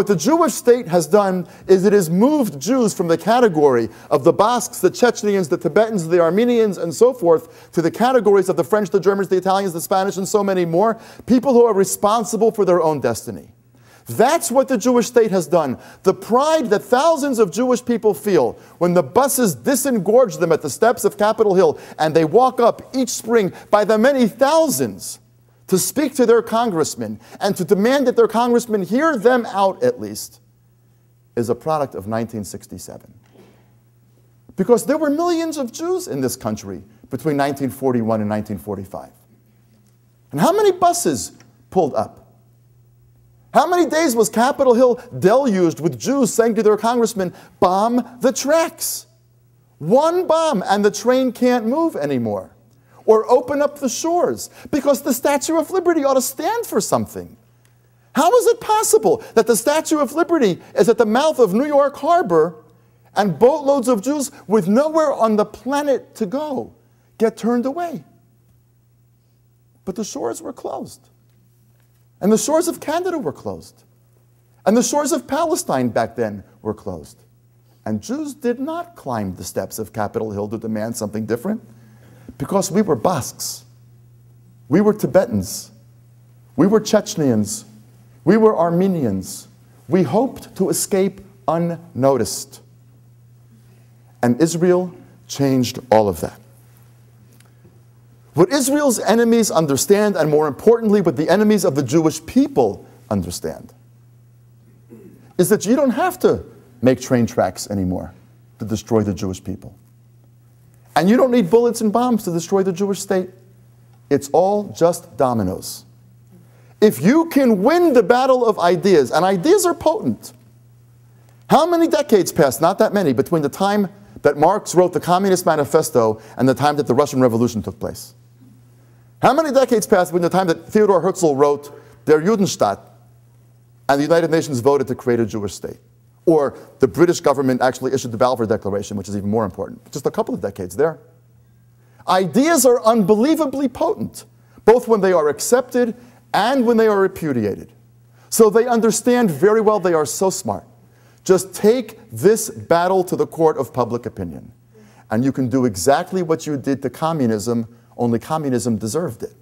What the Jewish state has done is it has moved Jews from the category of the Basques, the Chechens, the Tibetans, the Armenians, and so forth, to the categories of the French, the Germans, the Italians, the Spanish, and so many more, people who are responsible for their own destiny. That's what the Jewish state has done. The pride that thousands of Jewish people feel when the buses disengorge them at the steps of Capitol Hill and they walk up each spring by the many thousands to speak to their congressmen and to demand that their congressmen hear them out at least is a product of 1967. Because there were millions of Jews in this country between 1941 and 1945. And how many buses pulled up? How many days was Capitol Hill deluged with Jews saying to their congressmen, bomb the tracks? One bomb and the train can't move anymore. Or open up the shores because the Statue of Liberty ought to stand for something. How is it possible that the Statue of Liberty is at the mouth of New York Harbor and boatloads of Jews with nowhere on the planet to go get turned away? But the shores were closed. And the shores of Canada were closed. And the shores of Palestine back then were closed. And Jews did not climb the steps of Capitol Hill to demand something different because we were Basques. We were Tibetans. We were Chechens. We were Armenians. We hoped to escape unnoticed. And Israel changed all of that. What Israel's enemies understand, and more importantly, what the enemies of the Jewish people understand, is that you don't have to make train tracks anymore to destroy the Jewish people. And you don't need bullets and bombs to destroy the Jewish state. It's all just dominoes. If you can win the battle of ideas, and ideas are potent, how many decades passed? Not that many, between the time that Marx wrote the Communist Manifesto and the time that the Russian Revolution took place. How many decades passed between the time that Theodore Herzl wrote Der Judenstaat and the United Nations voted to create a Jewish state? Or the British government actually issued the Balfour Declaration, which is even more important. Just a couple of decades there. Ideas are unbelievably potent, both when they are accepted and when they are repudiated. So they understand very well they are so smart. Just take this battle to the court of public opinion, and you can do exactly what you did to communism only communism deserved it.